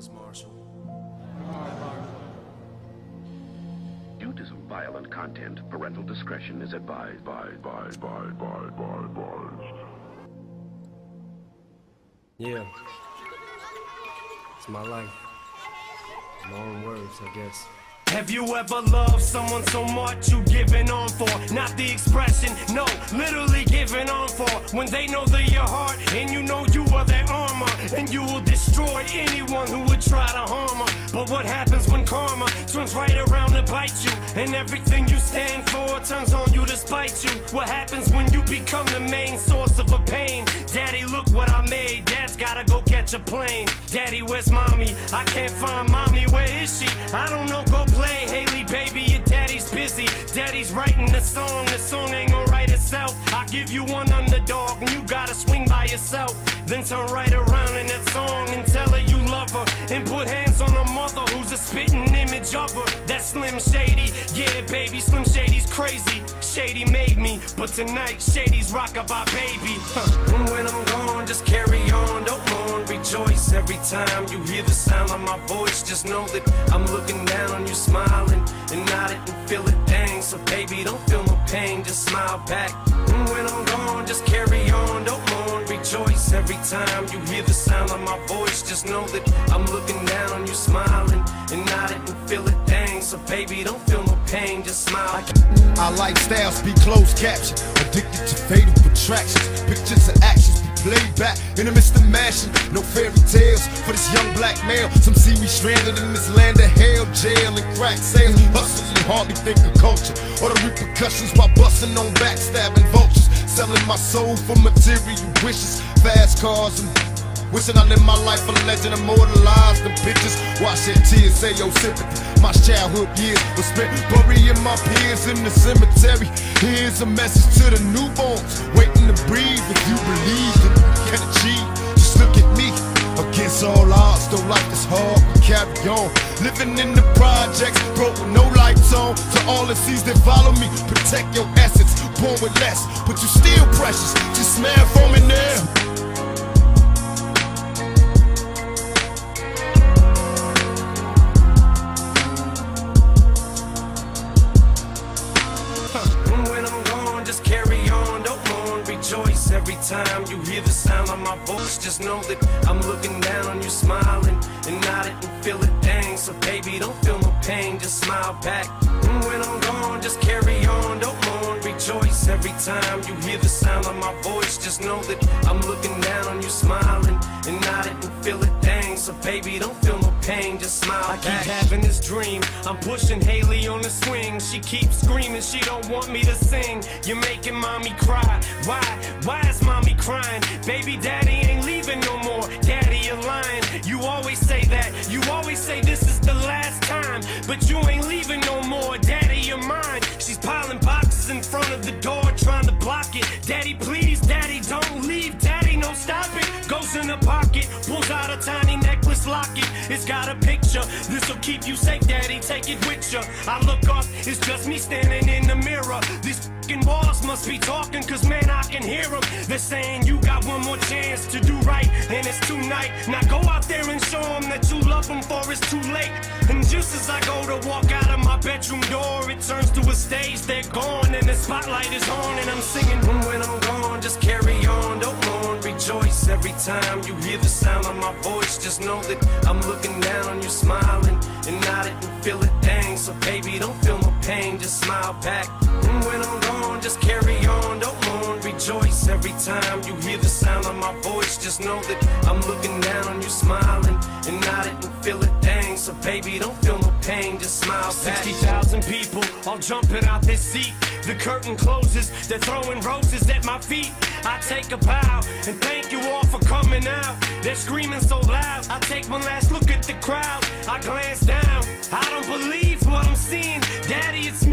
Miss Marshall. Due to some violent content, parental discretion is advised. By, by, by, by, by, by. Yeah. It's my life. My own words, I guess. Have you ever loved someone so much you giving on for? Not the expression, no, literally giving on for. When they know they're your heart and you know you are their armor, and you will destroy anyone who would try to harm her. But what happens when karma turns right around to bite you? And everything you stand for turns on you to spite you. What happens when you become the main source of a pain? Daddy, look what I made. Dad's gotta go catch a plane. Daddy, where's mommy? I can't find mommy. Where is she? I don't know. Go play, Hailie, baby. Your daddy's busy. Daddy's writing the song. The song ain't gonna write itself. I give you one underdog, and you gotta swing by yourself. Then turn right around in that song and tell her you love her. And put hands on her mother, who's a spitting image of her. That Slim Shady. Yeah, baby, Slim Shady's crazy. Shady made me, but tonight Shady's rockabye baby. Huh. And when I'm gone, just carry every time you hear the sound of my voice. Just know that I'm looking down on you, smiling and nodding and feel it dang. So baby, don't feel no pain, just smile back. And when I'm gone, just carry on, don't mourn, rejoice every time you hear the sound of my voice. Just know that I'm looking down on you, smiling and nodding and feel it dang. So baby, don't feel no pain, just smile. Our lifestyles be closed caption, addicted to fatal attractions. Pictures and actions played back in the midst of mashing. No fairy tales for this young black male. Some see me stranded in this land of hell, jail and crack sales. Hustling and hardly think of culture or the repercussions while busting on backstabbing vultures. Selling my soul for material wishes, fast cars and Wishing I lived my life a legend, immortalized in pictures. Watch their tears, say your sympathy. My childhood years were spent burying my peers in the cemetery. Here's a message to the newborns, waiting to breathe. If you believe that you can achieve, just look at me. Against all odds, though life is hard, we carry on. Living in the projects, broke with no lights on. To all the seas that follow me, protect your essence. Born with less, but you still precious. Just smile for me time you hear the sound of my voice. Just know that I'm looking down on you, smiling and nodding and feel it dang. So baby, don't feel no pain, just smile back. And when I'm gone, just carry on, don't mourn, rejoice every time you hear the sound of my voice. Just know that I'm looking down on you, smiling and nodding and feel it dang. So baby, don't feel no pain, just smile I keep having this dream, I'm pushing Hailie on the swing. She keeps screaming, she don't want me to sing. You're making mommy cry. Why? Why is mommy crying? Baby daddy ain't leaving no more. Daddy, you're lying. You always say that. You always say this is the last time. But you ain't leaving no more. Daddy, you're mine. She's piling boxes in front of the door, trying to block it. Daddy, please, got a picture. This'll keep you safe, daddy. Take it with you. I look up, it's just me standing in the mirror. These fucking walls must be talking, cause man, I can hear them. They're saying you got one more chance to do right, and it's tonight. Now go out there and show them that you love them, for it's too late. And just as I go to walk out of my bedroom door, it turns to a stage. They're gone, and the spotlight is on, and I'm singing. When I'm gone, just carry on, don't mourn, rejoice every time you hear the sound of my voice. Just know that I'm looking down on you, smiling and nodding and feel it dang. So baby, don't feel no pain, just smile back. And when I'm gone, just carry on, don't rejoice every time you hear the sound of my voice. Just know that I'm looking down on you, smiling and I didn't feel it dang. So baby, don't feel no pain, just smile 60,000 people all jumping out their seat. The curtain closes, they're throwing roses at my feet. I take a bow and thank you all for coming out. They're screaming so loud. I take one last look at the crowd. I glance down. I don't believe what I'm seeing. Daddy, it's me.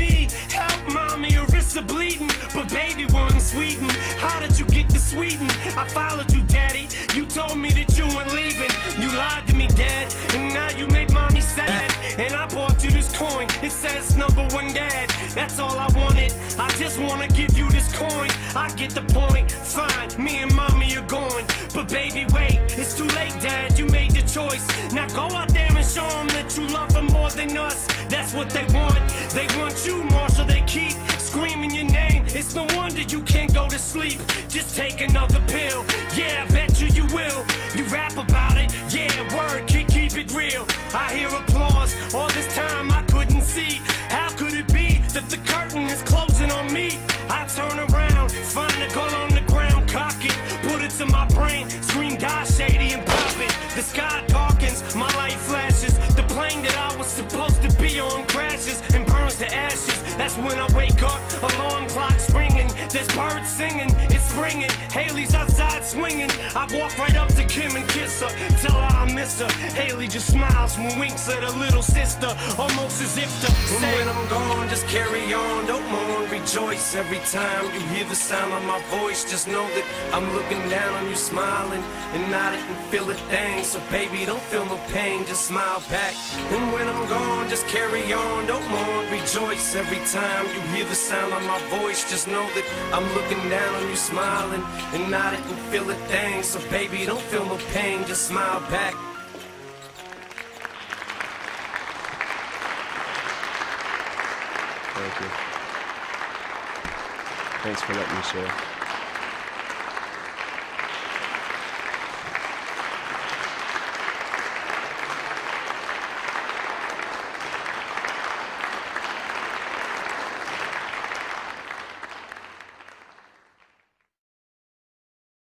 I followed you, daddy. You told me that you weren't leaving. You lied to me, dad. And now you made mommy sad. And I bought you this coin. It says number one dad. That's all I wanted. I just wanna give you this coin. I get the point. Fine, me and mommy are going. But baby, wait, it's too late, dad. You made the choice. Now go out there and show them that you love them more than us. That's what they want. They want you, Marshall. They keep screaming your name. It's no wonder you can't go to sleep. Just take another pill. Yeah, I bet you you will. There's birds singing, it's springing. Hailie's outside swinging. I walk right up to Kim and kiss her, tell her I miss her. Hailie just smiles and winks at her little sister, almost as if to say, When I'm gone, just carry on, rejoice. Every time you hear the sound of my voice, just know that I'm looking down on you, smiling, and I didn't feel a thing. So baby, don't feel no pain, just smile back. And when I'm gone, just carry on, don't mourn, rejoice. Every time you hear the sound of my voice, just know that I'm looking down on you, smiling, and I didn't feel a thing. So baby, don't feel no pain, just smile back. Thank you. Thanks for letting me share.